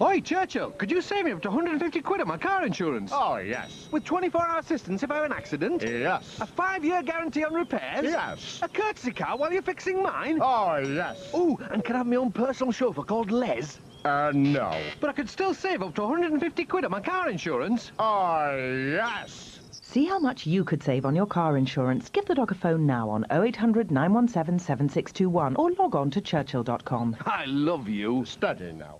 Oi, Churchill, could you save me up to 150 quid on my car insurance? Oh, yes. With 24-hour assistance if I have an accident? Yes. A five-year guarantee on repairs? Yes. A courtesy car while you're fixing mine? Oh, yes. Ooh, and can I have my own personal chauffeur called Les? Uh, no. But I could still save up to 150 quid on my car insurance. Oh, yes. See how much you could save on your car insurance. Give the dog a phone now on 0800 917 7621 or log on to churchill.com. I love you. Study now.